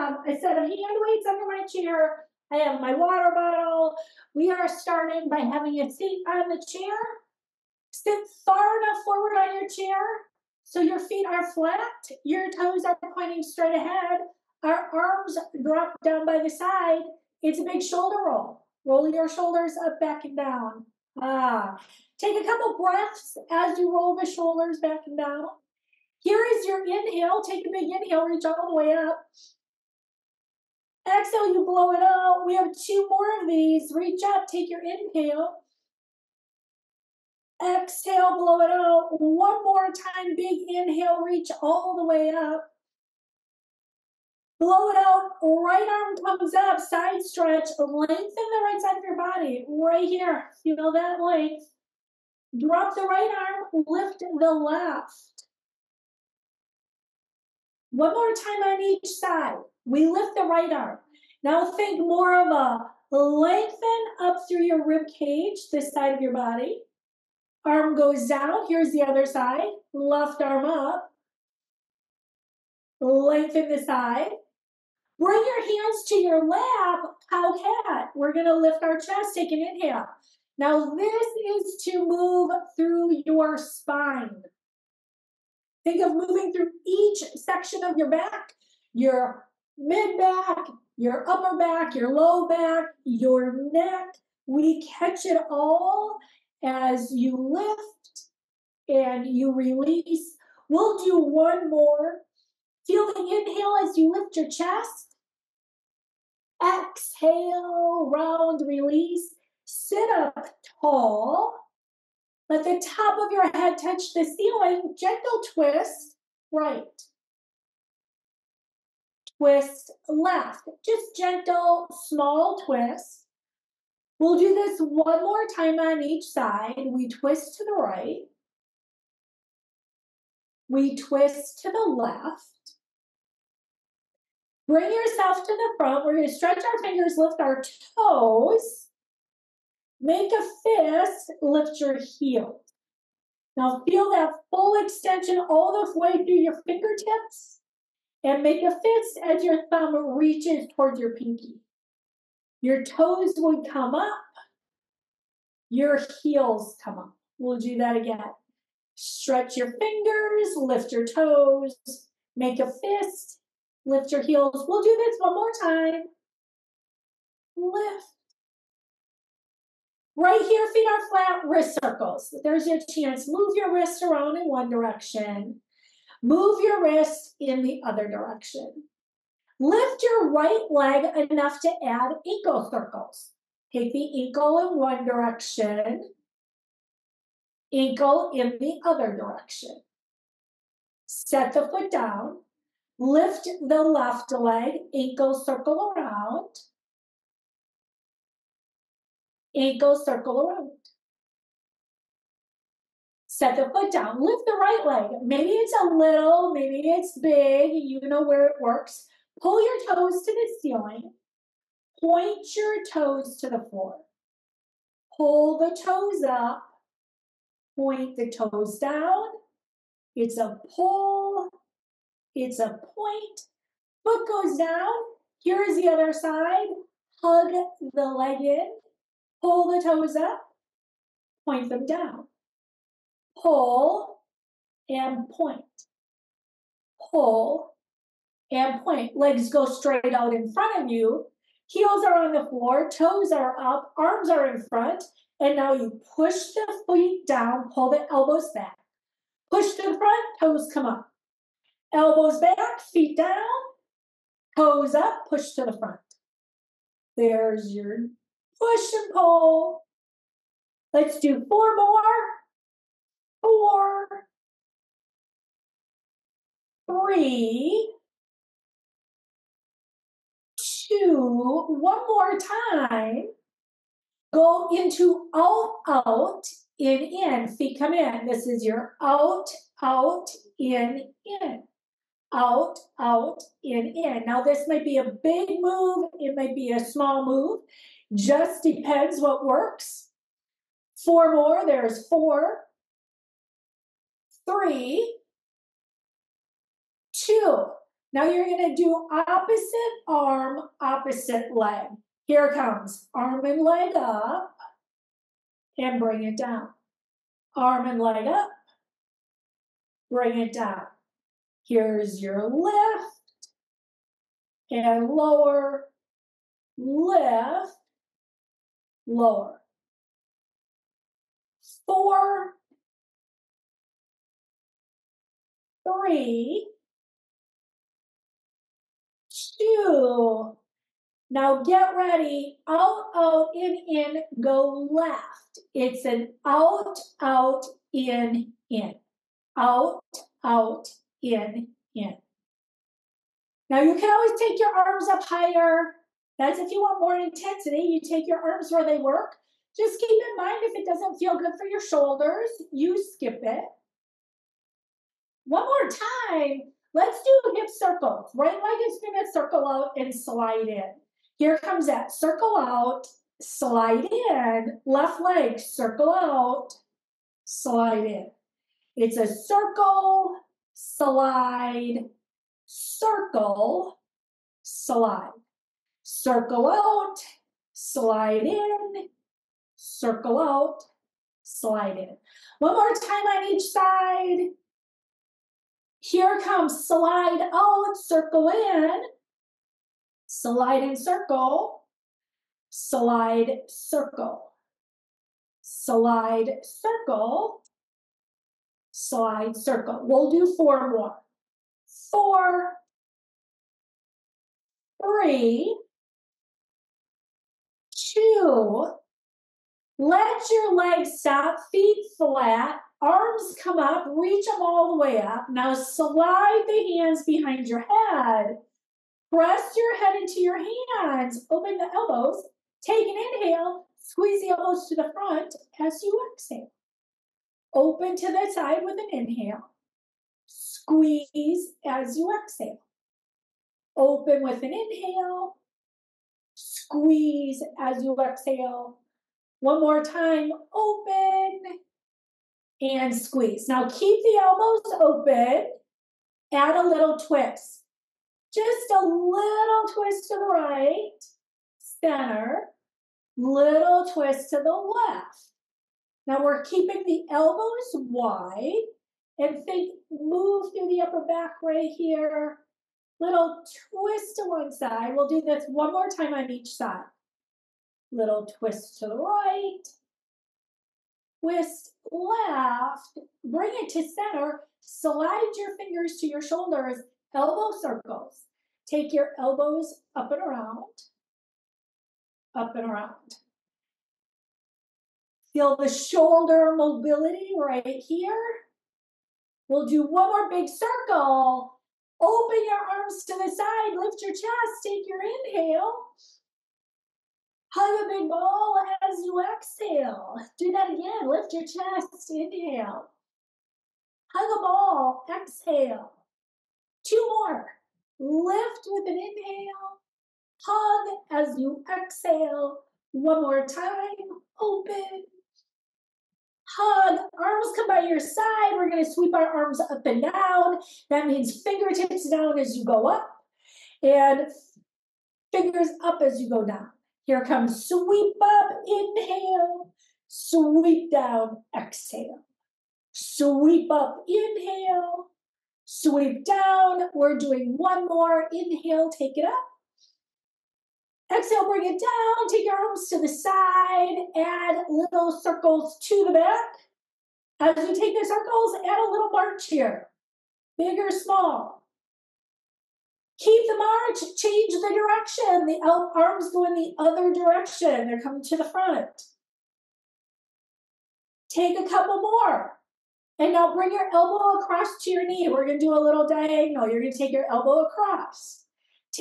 have a set of hand weights under my chair. I have my water bottle. We are starting by having a seat on the chair. Sit far enough forward on your chair so your feet are flat, your toes are pointing straight ahead, our arms drop down by the side. It's a big shoulder roll. Roll your shoulders up, back, and down. Ah. Take a couple breaths as you roll the shoulders back and down. Here is your inhale. Take a big inhale, reach all the way up. Exhale, you blow it out. We have two more of these. Reach up, take your inhale. Exhale, blow it out. One more time, big inhale, reach all the way up. Blow it out. Right arm comes up, side stretch. Lengthen the right side of your body. Right here. Feel that length. Drop the right arm, lift the left. One more time on each side. We lift the right arm. Now think more of a lengthen up through your rib cage, this side of your body. Arm goes down. Here's the other side. Left arm up. Lengthen the side. Bring your hands to your lap, cow cat. We're going to lift our chest, take an inhale. Now, this is to move through your spine. Think of moving through each section of your back, your mid back, your upper back, your low back, your neck. We catch it all as you lift and you release. We'll do one more. Feel the inhale as you lift your chest. Exhale, round release. Sit up tall. Let the top of your head touch the ceiling. Gentle twist right. Twist left. Just gentle, small twist. We'll do this one more time on each side. We twist to the right. We twist to the left. Bring yourself to the front. We're going to stretch our fingers, lift our toes. Make a fist, lift your heels. Now feel that full extension all the way through your fingertips and make a fist as your thumb reaches towards your pinky. Your toes would come up, your heels come up. We'll do that again. Stretch your fingers, lift your toes, make a fist, lift your heels. We'll do this one more time. Lift, Right here, feet are flat, wrist circles. There's your chance. Move your wrist around in one direction. Move your wrist in the other direction. Lift your right leg enough to add ankle circles. Take the ankle in one direction, ankle in the other direction. Set the foot down. Lift the left leg, ankle circle around ankle circle around. Set the foot down, lift the right leg. Maybe it's a little, maybe it's big, you know where it works. Pull your toes to the ceiling. Point your toes to the floor. Pull the toes up. Point the toes down. It's a pull. It's a point. Foot goes down. Here's the other side. Hug the leg in. Pull the toes up, point them down. Pull and point. Pull and point. Legs go straight out in front of you. Heels are on the floor, toes are up, arms are in front. And now you push the feet down, pull the elbows back. Push to the front, toes come up. Elbows back, feet down, toes up, push to the front. There's your push and pull. Let's do four more. Four, three, two, one more time. Go into out, out, in, in. Feet come in. This is your out, out, in, in. Out, out, in, in. Now, this might be a big move. It might be a small move. Just depends what works. Four more, there's four, three, two. Now you're gonna do opposite arm, opposite leg. Here comes arm and leg up and bring it down. Arm and leg up, bring it down. Here's your lift and lower, lift, lower. Four, three, two. Now get ready. Out, out, in, in, go left. It's an out, out, in, in. Out, out, in, in. Now you can always take your arms up higher. That's if you want more intensity. You take your arms where they work. Just keep in mind if it doesn't feel good for your shoulders, you skip it. One more time. Let's do hip circles. Right leg is going to circle out and slide in. Here comes that. Circle out, slide in. Left leg, circle out, slide in. It's a circle, slide, circle, slide. Circle out, slide in, circle out, slide in. One more time on each side. Here comes slide oh, out, circle in, slide and circle, slide, circle, slide, circle, slide, circle. We'll do four more. Four, three, two, let your legs stop, feet flat, arms come up, reach them all the way up. Now slide the hands behind your head. Press your head into your hands. Open the elbows. Take an inhale. Squeeze the elbows to the front as you exhale. Open to the side with an inhale. Squeeze as you exhale. Open with an inhale. Squeeze as you exhale. One more time. Open and squeeze. Now keep the elbows open. Add a little twist. Just a little twist to the right, center, little twist to the left. Now we're keeping the elbows wide and think move through the upper back right here. Little twist to one side. We'll do this one more time on each side. Little twist to the right, twist left, bring it to center, slide your fingers to your shoulders, elbow circles. Take your elbows up and around, up and around. Feel the shoulder mobility right here. We'll do one more big circle. Open your arms to the side, lift your chest, take your inhale. Hug a big ball as you exhale. Do that again. Lift your chest, inhale. Hug a ball, exhale. Two more. Lift with an inhale. Hug as you exhale. One more time. Open. Hug. Arms come by your side. We're going to sweep our arms up and down. That means fingertips down as you go up and fingers up as you go down. Here comes sweep up, inhale, sweep down, exhale. Sweep up, inhale, sweep down. We're doing one more. Inhale, take it up. Exhale, bring it down. Take your arms to the side. Add little circles to the back. As you take the circles, add a little march here. Big or small. Keep the march, change the direction. The arms go in the other direction. They're coming to the front. Take a couple more. And now bring your elbow across to your knee. We're going to do a little diagonal. You're going to take your elbow across.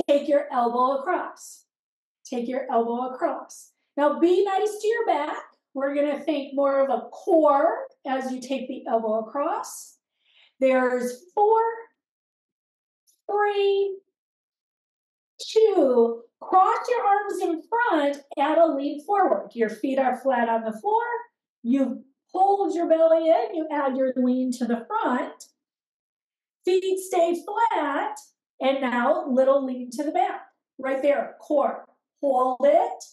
Take your elbow across. Take your elbow across. Now be nice to your back. We're going to think more of a core as you take the elbow across. There's four, three, two. Cross your arms in front, add a lean forward. Your feet are flat on the floor. You Hold your belly in, you add your lean to the front. Feet stay flat. And now little lean to the back, right there, core. Hold it,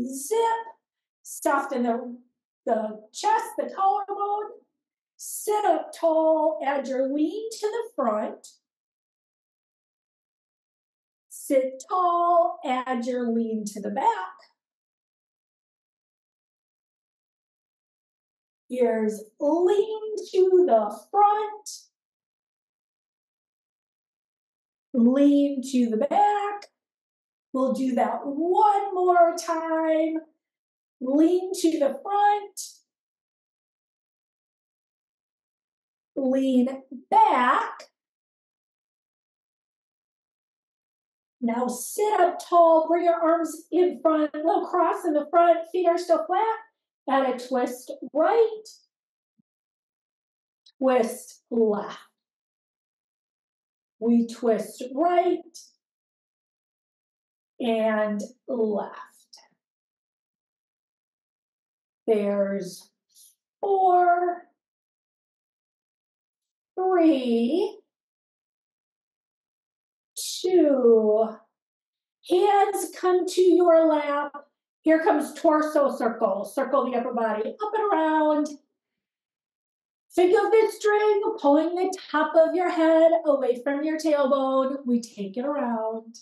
zip, soften the, the chest, the collarbone, sit up tall, add your lean to the front. Sit tall, add your lean to the back. Ears lean to the front. Lean to the back. We'll do that one more time. Lean to the front. Lean back. Now sit up tall, bring your arms in front, little cross in the front, feet are still flat. Add a twist right, twist left. We twist right and left. There's four, three, two, hands come to your lap. Here comes torso circle. Circle the upper body up and around. Think of this string pulling the top of your head away from your tailbone. We take it around.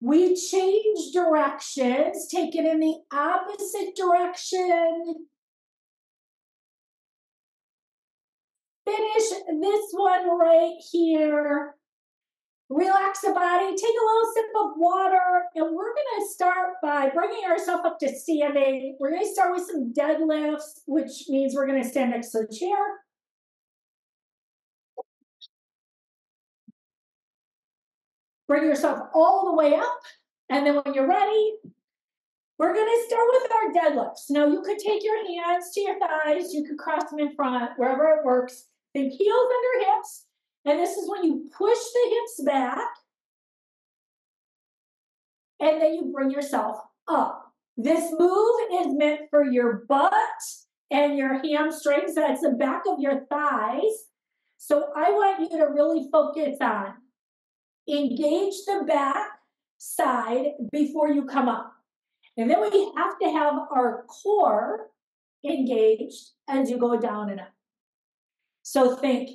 We change directions, take it in the opposite direction. Finish this one right here. Relax the body, take a little sip of water, and we're gonna start by bringing ourselves up to standing. We're gonna start with some deadlifts, which means we're gonna stand next to the chair. Bring yourself all the way up, and then when you're ready, we're gonna start with our deadlifts. Now you could take your hands to your thighs, you could cross them in front, wherever it works. Heels under hips, and this is when you push the hips back and then you bring yourself up. This move is meant for your butt and your hamstrings. That's the back of your thighs. So I want you to really focus on engage the back side before you come up. And then we have to have our core engaged as you go down and up. So think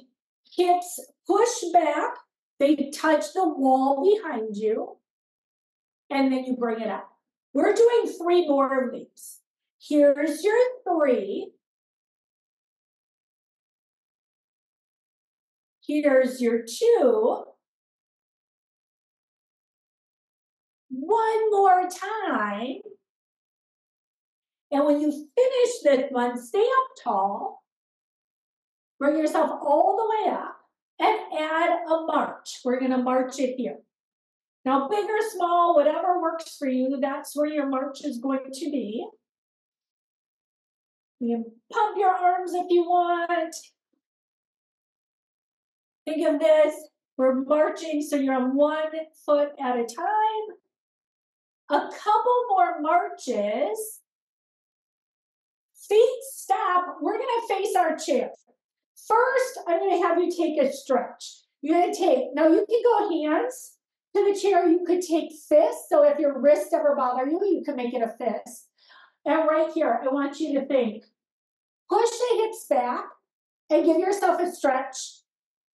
hips push back, they touch the wall behind you, and then you bring it up. We're doing three more of these. Here's your three. Here's your two. One more time. And when you finish this one, stay up tall. Bring yourself all the way up and add a march. We're going to march it here. Now, big or small, whatever works for you, that's where your march is going to be. You can pump your arms if you want. Think of this. We're marching, so you're on one foot at a time. A couple more marches. Feet stop. We're going to face our chair. First, I'm going to have you take a stretch. You're going to take, now you can go hands to the chair. You could take fists. So if your wrists ever bother you, you can make it a fist. And right here, I want you to think push the hips back and give yourself a stretch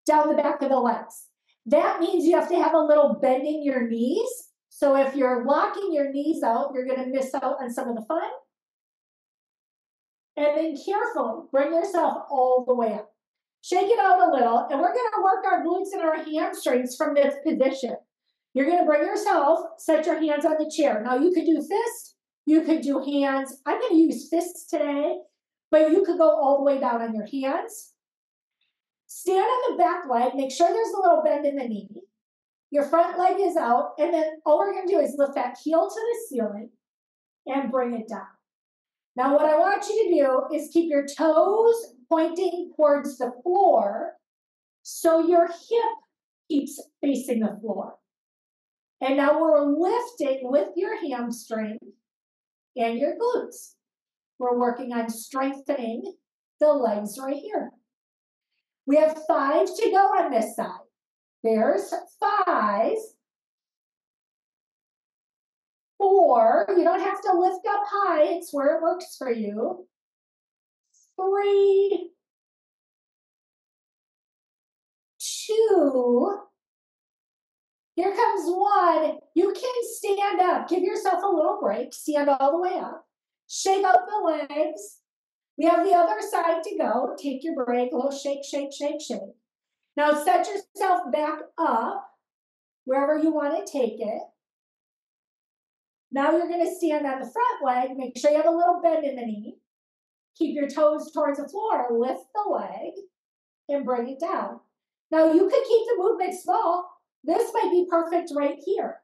down the back of the legs. That means you have to have a little bending your knees. So if you're locking your knees out, you're going to miss out on some of the fun. And then carefully bring yourself all the way up. Shake it out a little, and we're going to work our glutes and our hamstrings from this position. You're going to bring yourself, set your hands on the chair. Now, you could do fist, you could do hands. I'm going to use fists today, but you could go all the way down on your hands. Stand on the back leg, make sure there's a little bend in the knee. Your front leg is out, and then all we're going to do is lift that heel to the ceiling and bring it down. Now, what I want you to do is keep your toes pointing towards the floor so your hip keeps facing the floor. And now we're lifting with your hamstring and your glutes. We're working on strengthening the legs right here. We have five to go on this side. There's five. Four, you don't have to lift up high, it's where it works for you. Three, two, here comes one. You can stand up. Give yourself a little break. Stand all the way up. Shake out the legs. We have the other side to go. Take your break. A little shake, shake, shake, shake. Now set yourself back up wherever you want to take it. Now you're going to stand on the front leg. Make sure you have a little bend in the knee. Keep your toes towards the floor. Lift the leg and bring it down. Now you could keep the movement small. This might be perfect right here.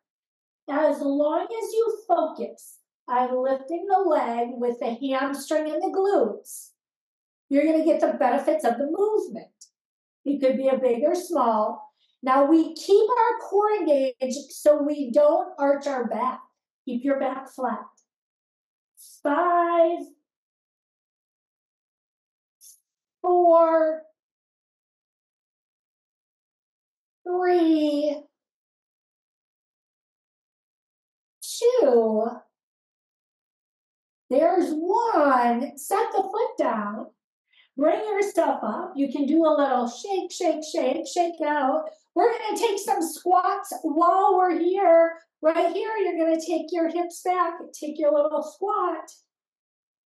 As long as you focus on lifting the leg with the hamstring and the glutes, you're going to get the benefits of the movement. It could be a big or small. Now we keep our core engaged so we don't arch our back. Keep your back flat. Five, four, three, two, there's one. Set the foot down. Bring yourself up. You can do a little shake, shake, shake, shake out. We're going to take some squats while we're here. Right here, you're going to take your hips back, take your little squat,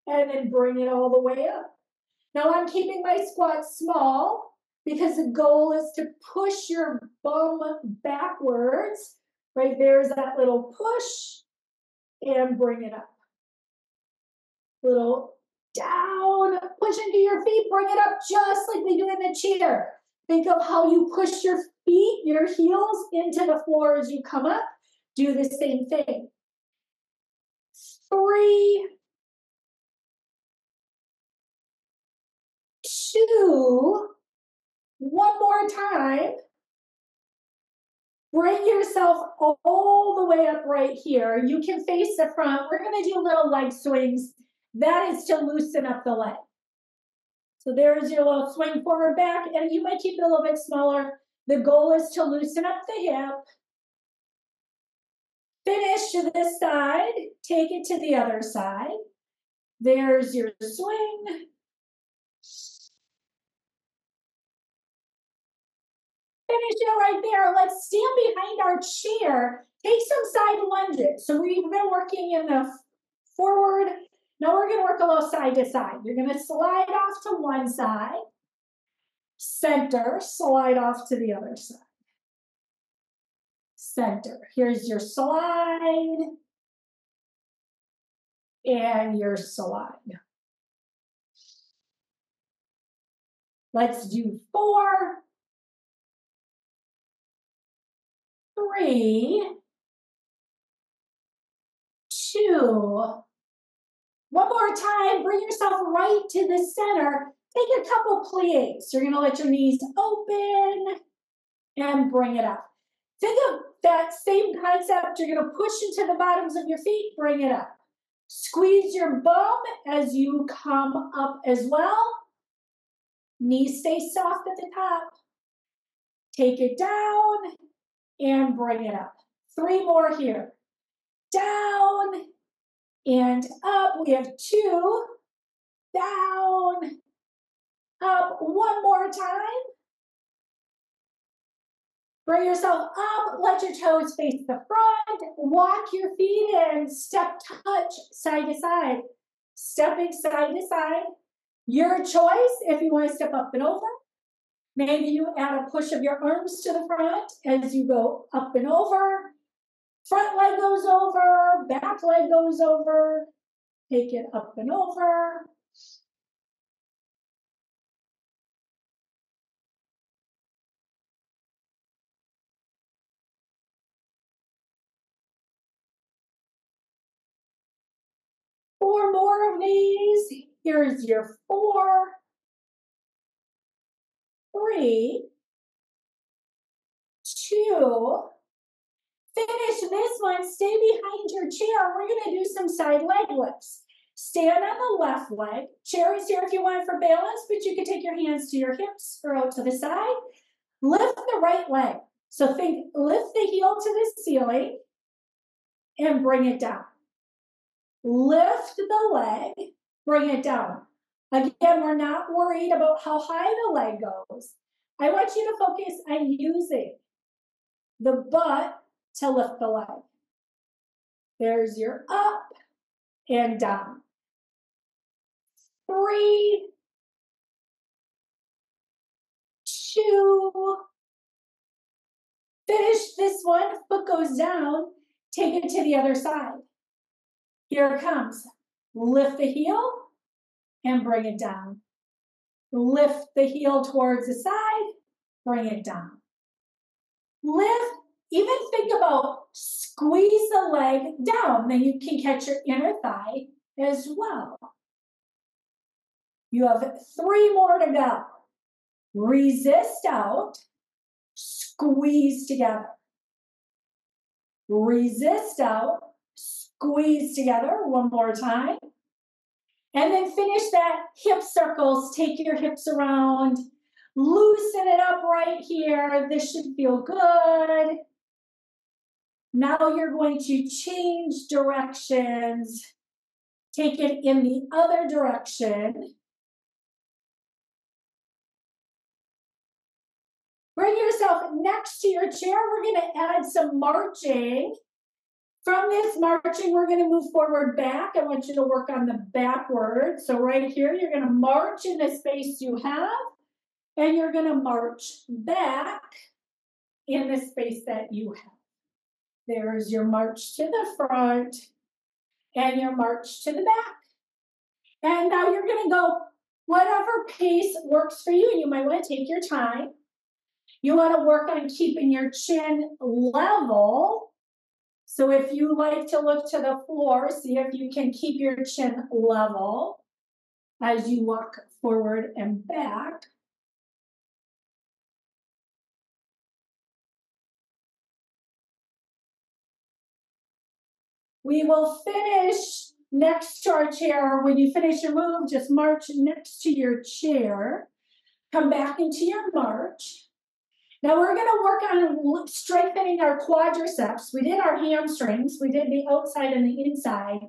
and then bring it all the way up. Now I'm keeping my squat small because the goal is to push your bum backwards. Right there's that little push and bring it up. Little down, push into your feet, bring it up just like we do in the chair. Think of how you push your feet, your heels into the floor as you come up. Do the same thing. Three, two, one more time. Bring yourself all the way up right here. You can face the front. We're going to do little leg swings. That is to loosen up the leg. So there's your little swing forward back, and you might keep it a little bit smaller. The goal is to loosen up the hip. Finish to this side, take it to the other side. There's your swing. Finish it right there. Let's stand behind our chair. Take some side lunges. So we've been working in the forward. Now we're going to work a little side to side. You're going to slide off to one side. Center, slide off to the other side. Center. Here's your slide. And your slide. Let's do four. Three, two. One more time, bring yourself right to the center. Take a couple plies. You're gonna let your knees open and bring it up. Think of that same concept. You're gonna push into the bottoms of your feet, bring it up. Squeeze your bum as you come up as well. Knees stay soft at the top. Take it down and bring it up. Three more here. Down and up. We have two. Down, up. One more time. Bring yourself up. Let your toes face the front. Walk your feet in. Step touch side to side. Stepping side to side. Your choice if you want to step up and over Maybe you add a push of your arms to the front as you go up and over. Front leg goes over, back leg goes over. Take it up and over. Four more of these. Here's your four three, two, finish this one, stay behind your chair. We're gonna do some side leg lifts. Stand on the left leg. Chair is here if you want for balance, but you can take your hands to your hips or out to the side. Lift the right leg. So think, lift the heel to the ceiling and bring it down. Lift the leg, bring it down. Again, we're not worried about how high the leg goes. I want you to focus on using the butt to lift the leg. There's your up and down. Three, two, finish this one, foot goes down, take it to the other side. Here it comes. Lift the heel and bring it down. Lift the heel towards the side, bring it down. Lift, even think about squeeze the leg down, then you can catch your inner thigh as well. You have three more to go. Resist out, squeeze together. Resist out, squeeze together one more time. And then finish that hip circles. Take your hips around. Loosen it up right here. This should feel good. Now you're going to change directions. Take it in the other direction. Bring yourself next to your chair. We're going to add some marching. From this marching, we're going to move forward back. I want you to work on the backward. So right here, you're going to march in the space you have, and you're going to march back in the space that you have. There's your march to the front and your march to the back. And now you're going to go whatever pace works for you. And you might want to take your time. You want to work on keeping your chin level. So if you like to look to the floor, see if you can keep your chin level as you walk forward and back. We will finish next to our chair. When you finish your move, just march next to your chair. Come back into your march. Now we're going to work on strengthening our quadriceps. We did our hamstrings, we did the outside and the inside.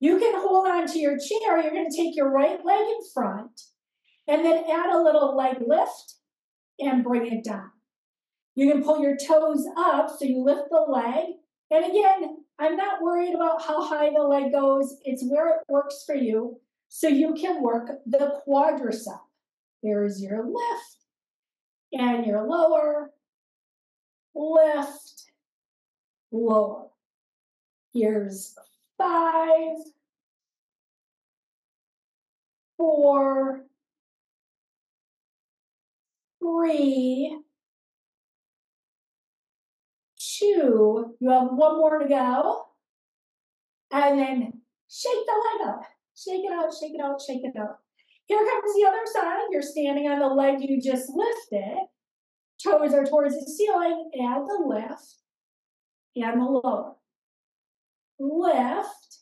You can hold on to your chair. You're going to take your right leg in front and then add a little leg lift and bring it down. You can pull your toes up so you lift the leg. And again, I'm not worried about how high the leg goes. It's where it works for you. So you can work the quadricep. There's your lift and your lower, lift, lower. Here's five, four, three, two. You have one more to go. And then shake the leg up. Shake it out, shake it out, shake it out. Here comes the other side. You're standing on the leg you just lifted. Toes are towards the ceiling. Add the lift and the lower. Lift,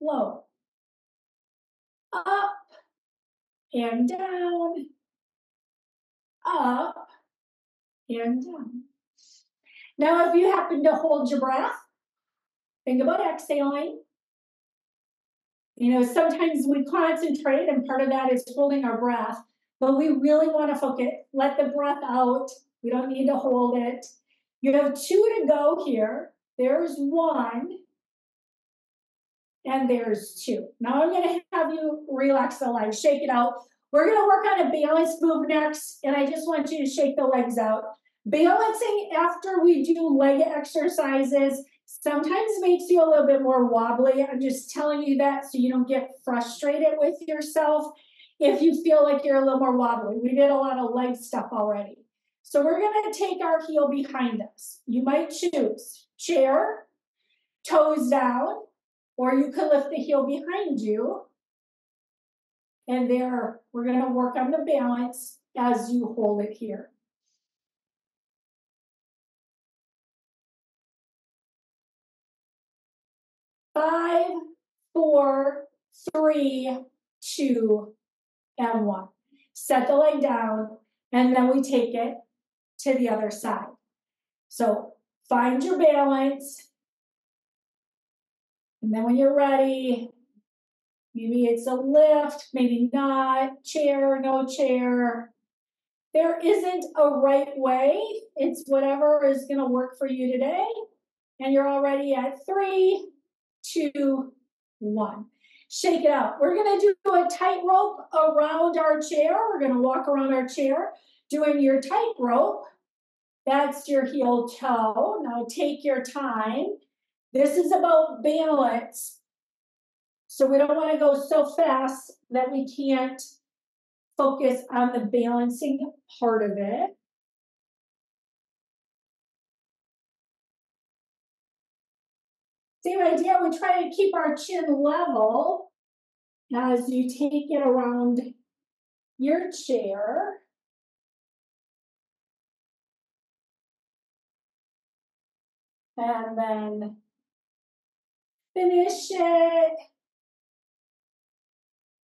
lower. Up and down. Up and down. Now, if you happen to hold your breath, think about exhaling. You know, sometimes we concentrate, and part of that is holding our breath, but we really want to focus, let the breath out. We don't need to hold it. You have two to go here. There's one, and there's two. Now I'm going to have you relax the legs, shake it out. We're going to work on a balance move next, and I just want you to shake the legs out. Balancing after we do leg exercises sometimes makes you a little bit more wobbly. I'm just telling you that so you don't get frustrated with yourself if you feel like you're a little more wobbly. We did a lot of leg stuff already. So we're going to take our heel behind us. You might choose chair, toes down, or you could lift the heel behind you. And there, we're going to work on the balance as you hold it here. Five, four, three, two, and one. Set the leg down, and then we take it to the other side. So find your balance. And then when you're ready, maybe it's a lift, maybe not, chair, no chair. There isn't a right way. It's whatever is going to work for you today. And you're already at three, two, one. Shake it out. We're going to do a tightrope around our chair. We're going to walk around our chair doing your tightrope. That's your heel toe. Now take your time. This is about balance. So we don't want to go so fast that we can't focus on the balancing part of it. Same idea, we try to keep our chin level as you take it around your chair. And then finish it.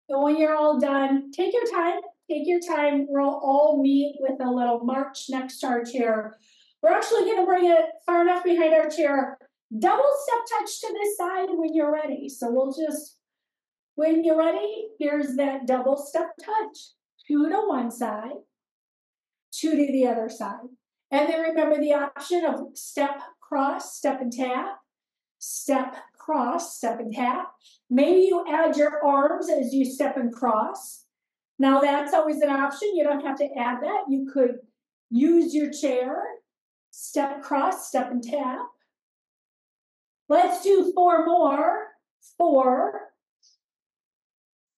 And when you're all done, take your time, take your time. We'll all meet with a little march next to our chair. We're actually going to bring it far enough behind our chair double step touch to this side when you're ready. So we'll just, when you're ready, here's that double step touch. Two to one side, two to the other side. And then remember the option of step, cross, step and tap, step, cross, step and tap. Maybe you add your arms as you step and cross. Now that's always an option. You don't have to add that. You could use your chair, step, cross, step and tap. Let's do four more. Four,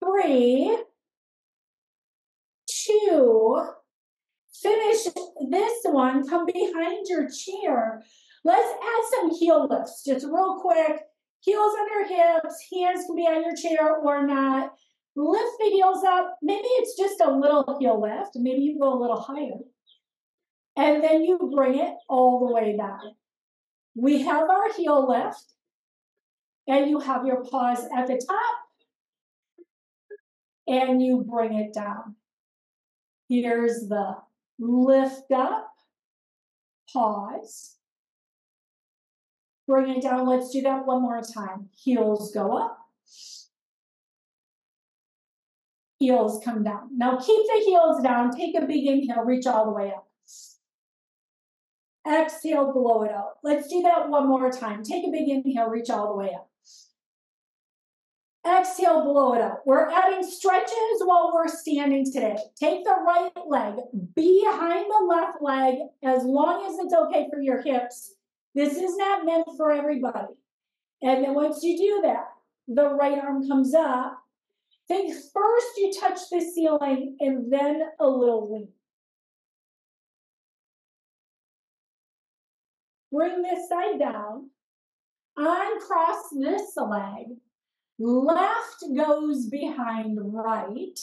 three, two. Finish this one. Come behind your chair. Let's add some heel lifts, just real quick. Heels under hips, hands can be on your chair or not. Lift the heels up. Maybe it's just a little heel lift. Maybe you go a little higher. And then you bring it all the way down. We have our heel lift, and you have your pause at the top, and you bring it down. Here's the lift up, pause, bring it down. Let's do that one more time. Heels go up, heels come down. Now keep the heels down, take a big inhale, reach all the way up. Exhale, blow it out. Let's do that one more time. Take a big inhale, reach all the way up. Exhale, blow it out. We're adding stretches while we're standing today. Take the right leg behind the left leg as long as it's okay for your hips. This is not meant for everybody. And then once you do that, the right arm comes up. Think first you touch the ceiling and then a little lean. Bring this side down. Uncross this leg. Left goes behind right.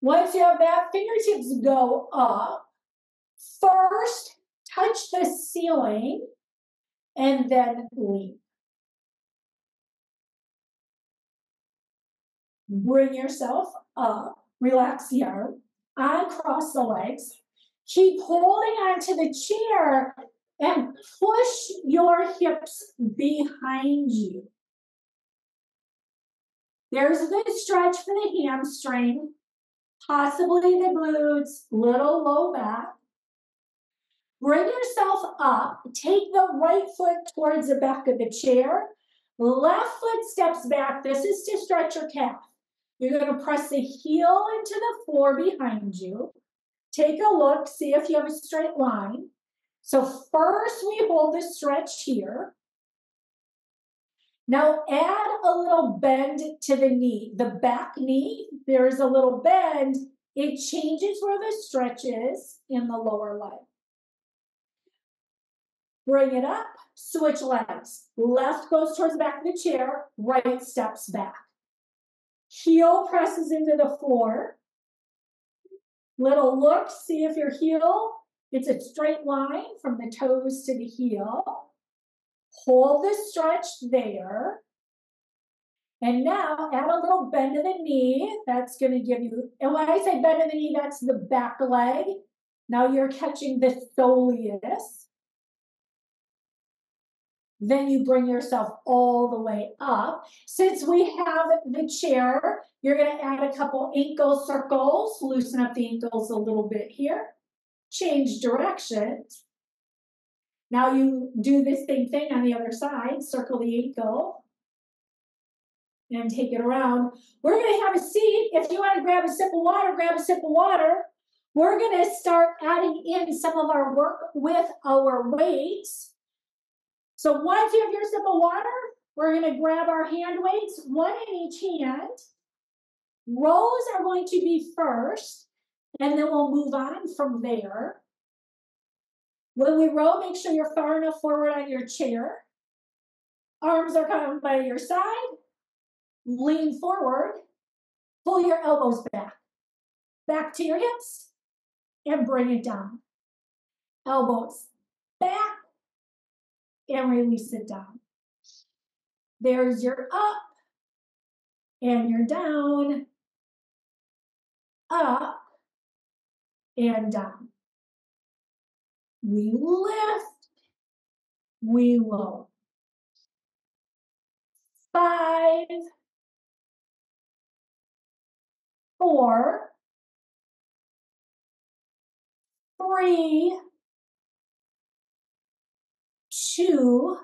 Once you have that, fingertips go up. First, touch the ceiling and then lean. Bring yourself up, relax the arm, uncross the legs, Keep holding onto the chair and push your hips behind you. There's a good stretch for the hamstring, possibly the glutes, little low back. Bring yourself up. Take the right foot towards the back of the chair. Left foot steps back. This is to stretch your calf. You're going to press the heel into the floor behind you. Take a look, see if you have a straight line. So first we hold the stretch here. Now add a little bend to the knee. The back knee, there's a little bend. It changes where the stretch is in the lower leg. Bring it up, switch legs. Left goes towards the back of the chair, right steps back. Heel presses into the floor. Little look, see if your heel, it's a straight line from the toes to the heel. Hold the stretch there. And now add a little bend to the knee. That's going to give you, and when I say bend to the knee, that's the back leg. Now you're catching the soleus. Then you bring yourself all the way up. Since we have the chair, you're going to add a couple ankle circles, loosen up the ankles a little bit here, change directions. Now you do the same thing on the other side, circle the ankle and take it around. We're going to have a seat. If you want to grab a sip of water, grab a sip of water. We're going to start adding in some of our work with our weights. So once you have your sip of water, we're going to grab our hand weights, one in each hand. Rows are going to be first, and then we'll move on from there. When we row, make sure you're far enough forward on your chair. Arms are coming by your side lean forward, pull your elbows back, back to your hips, and bring it down. Elbows back, and release it down. There's your up, and your down, up, and down. We lift, we lower. Five, four, three, two.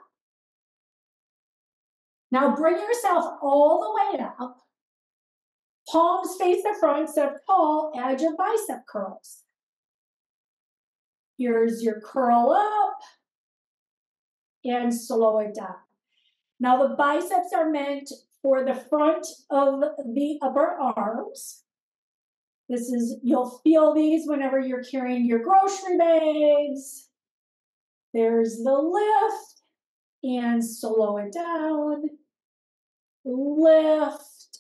Now bring yourself all the way up. Palms face the front, so tall, add your bicep curls. Here's your curl up and slow it down. Now the biceps are meant for the front of the upper arms. This is, you'll feel these whenever you're carrying your grocery bags. There's the lift and slow it down. Lift,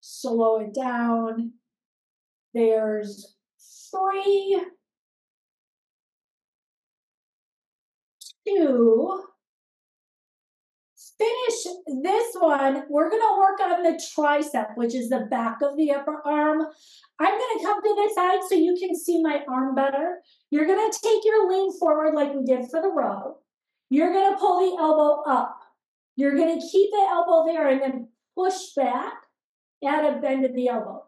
slow it down. There's three, two, finish this one, we're going to work on the tricep, which is the back of the upper arm. I'm going to come to the side so you can see my arm better. You're going to take your lean forward like we did for the row. You're going to pull the elbow up. You're going to keep the elbow there and then push back, add a bend in the elbow.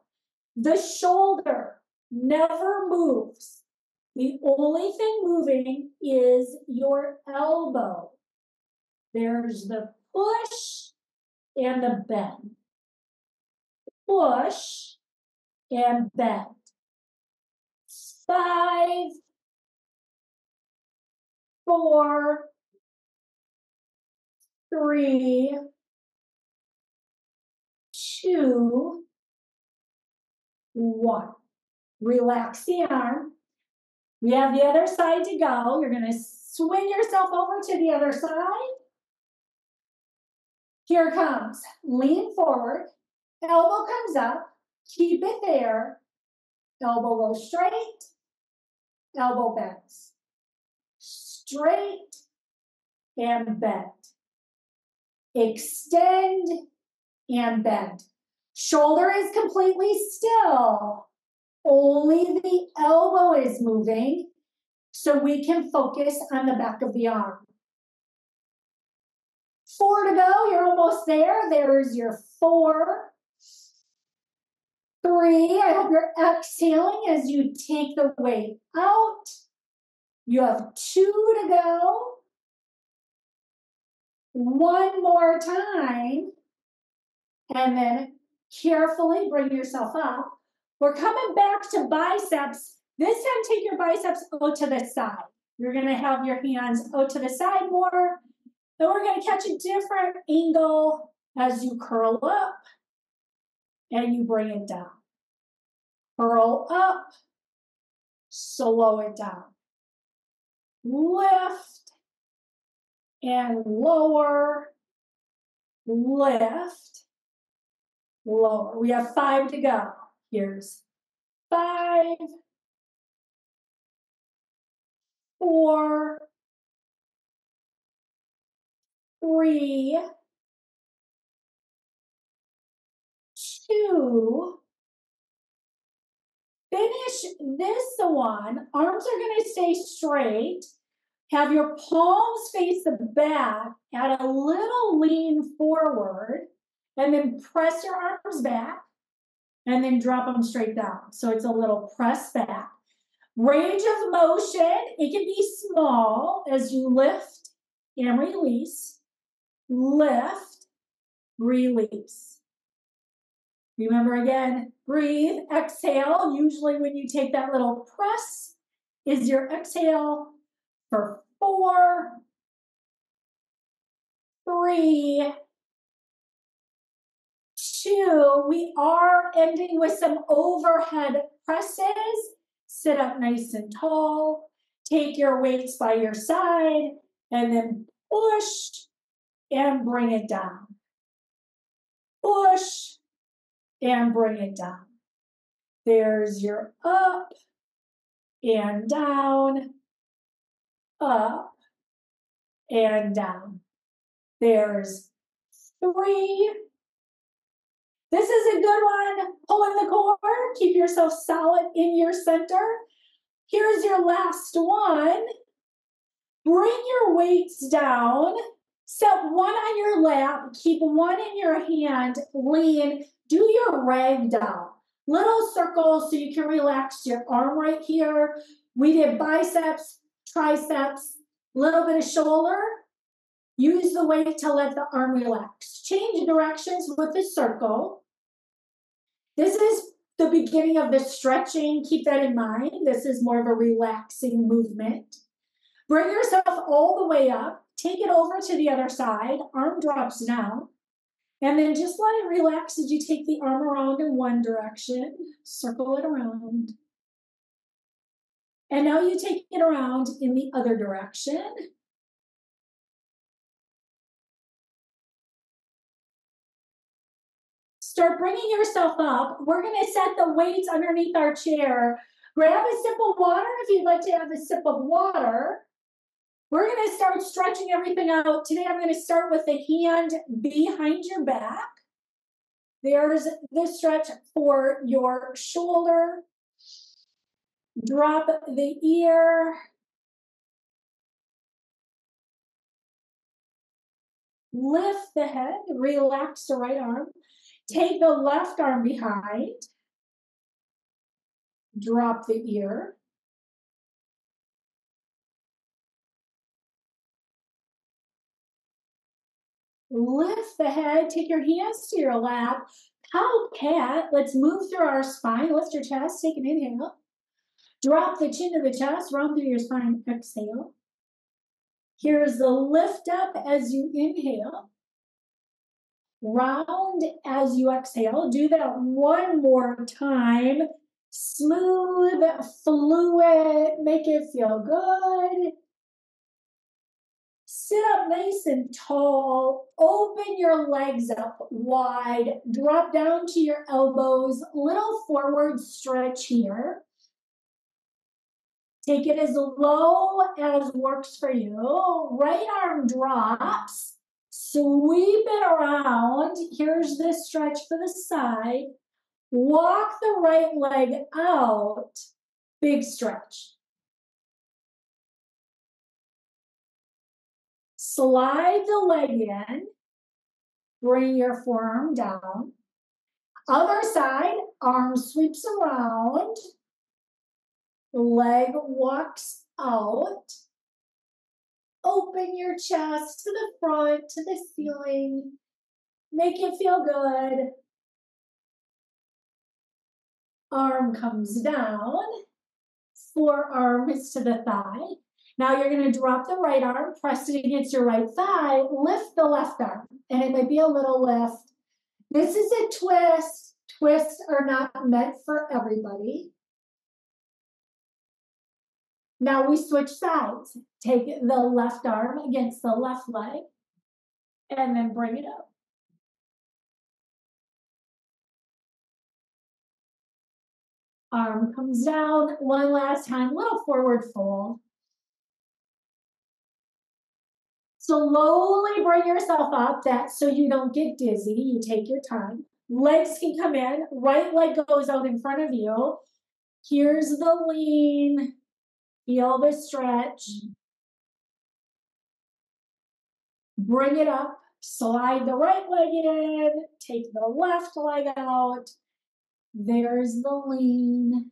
The shoulder never moves. The only thing moving is your elbow. There's the push and the bend. Push and bend. Five, four, three, two, one. Relax the arm. We have the other side to go. You're going to swing yourself over to the other side. Here comes. Lean forward. Elbow comes up. Keep it there. Elbow goes straight. Elbow bends. Straight and bend. Extend and bend. Shoulder is completely still. Only the elbow is moving so we can focus on the back of the arm. Four to go. You're almost there. There's your four. Three. I hope you're exhaling as you take the weight out. You have two to go. One more time. And then carefully bring yourself up. We're coming back to biceps. This time, take your biceps out to the side. You're going to have your hands out to the side more then we're going to catch a different angle as you curl up and you bring it down. Curl up, slow it down. Lift and lower, lift, lower. We have five to go. Here's five, four, three, two. Finish this one. Arms are going to stay straight. Have your palms face the back. Add a little lean forward. And then press your arms back. And then drop them straight down. So it's a little press back. Range of motion. It can be small as you lift and release. Lift, release. Remember again, breathe, exhale. Usually when you take that little press is your exhale for four, three, two. We are ending with some overhead presses. Sit up nice and tall. Take your weights by your side and then push and bring it down. Push and bring it down. There's your up and down, up and down. There's three. This is a good one. Pulling the core. Keep yourself solid in your center. Here's your last one. Bring your weights down. Set one on your lap. Keep one in your hand. Lean do your rag down. Little circles so you can relax your arm right here. We did biceps, triceps, little bit of shoulder. Use the weight to let the arm relax. Change directions with the circle. This is the beginning of the stretching. Keep that in mind. This is more of a relaxing movement. Bring yourself all the way up. Take it over to the other side. Arm drops down. And then just let it relax as you take the arm around in one direction, circle it around. And now you take it around in the other direction. Start bringing yourself up. We're going to set the weights underneath our chair. Grab a sip of water if you'd like to have a sip of water. We're going to start stretching everything out. Today I'm going to start with the hand behind your back. There's the stretch for your shoulder. Drop the ear. Lift the head, relax the right arm. Take the left arm behind. Drop the ear. Lift the head, take your hands to your lap. Cow cat, let's move through our spine. Lift your chest, take an inhale. Drop the chin to the chest, round through your spine, exhale. Here's the lift up as you inhale. Round as you exhale. Do that one more time. Smooth, fluid, make it feel good. Sit up nice and tall. Open your legs up wide. Drop down to your elbows. Little forward stretch here. Take it as low as works for you. Right arm drops. Sweep it around. Here's this stretch for the side. Walk the right leg out. Big stretch. Slide the leg in. Bring your forearm down. Other side, arm sweeps around. Leg walks out. Open your chest to the front, to the ceiling. Make it feel good. Arm comes down. Forearm is to the thigh. Now you're going to drop the right arm, press it against your right thigh, lift the left arm, and it might be a little lift. This is a twist. Twists are not meant for everybody. Now we switch sides. Take the left arm against the left leg and then bring it up. Arm comes down. One last time, little forward fold. Slowly bring yourself up that so you don't get dizzy. You take your time. Legs can come in, right leg goes out in front of you. Here's the lean. Feel the stretch. Bring it up. Slide the right leg in. Take the left leg out. There's the lean.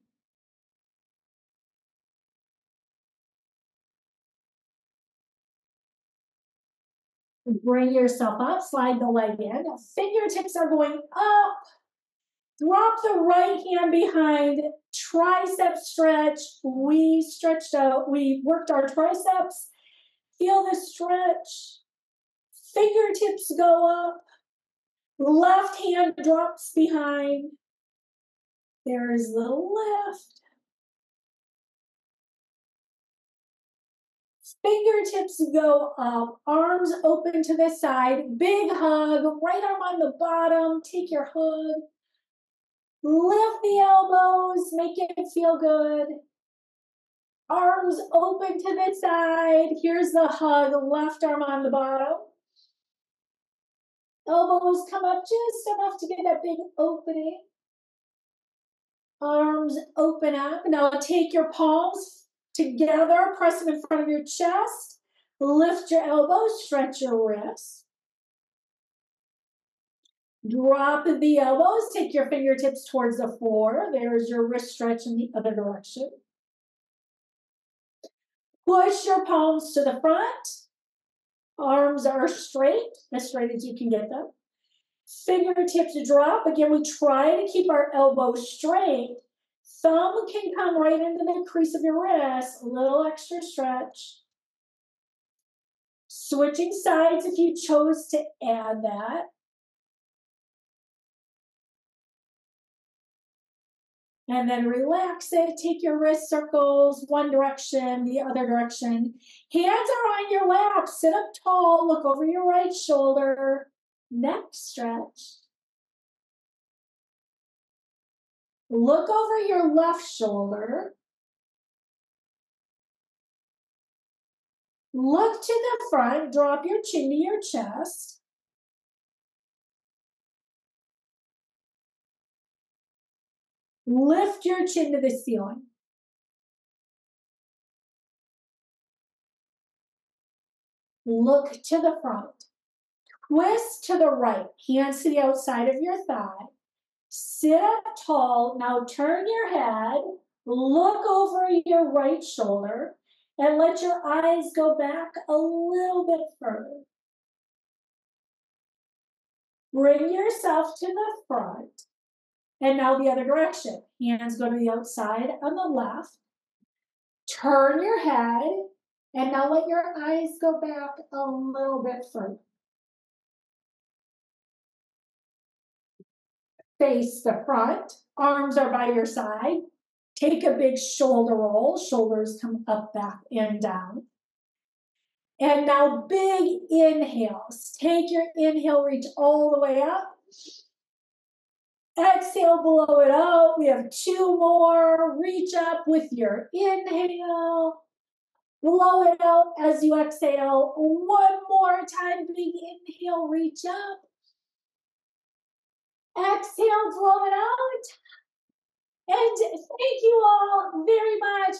Bring yourself up, slide the leg in. Fingertips are going up. Drop the right hand behind, tricep stretch. We stretched out, we worked our triceps. Feel the stretch. Fingertips go up. Left hand drops behind. There's the lift. Fingertips go up, arms open to the side, big hug, right arm on the bottom, take your hug. Lift the elbows, make it feel good. Arms open to the side. Here's the hug, left arm on the bottom. Elbows come up just enough to get that big opening. Arms open up. Now take your palms together, press them in front of your chest. Lift your elbows, stretch your wrists. Drop the elbows, take your fingertips towards the floor. There's your wrist stretch in the other direction. Push your palms to the front. Arms are straight, as straight as you can get them. Fingertips drop. Again, we try to keep our elbows straight. Thumb can come right into the crease of your wrist. A little extra stretch. Switching sides if you chose to add that. And then relax it. Take your wrist circles one direction, the other direction. Hands are on your lap. Sit up tall. Look over your right shoulder. Neck stretch. Look over your left shoulder. Look to the front. Drop your chin to your chest. Lift your chin to the ceiling. Look to the front. Twist to the right, hands to the outside of your thigh. Sit up tall. Now turn your head. Look over your right shoulder and let your eyes go back a little bit further. Bring yourself to the front and now the other direction. Hands go to the outside on the left. Turn your head and now let your eyes go back a little bit further. Face the front, arms are by your side. Take a big shoulder roll, shoulders come up, back, and down. And now big inhales. Take your inhale, reach all the way up. Exhale, blow it out. We have two more. Reach up with your inhale. Blow it out as you exhale. One more time. Big inhale, reach up. Exhale, blow it out. And thank you all very much.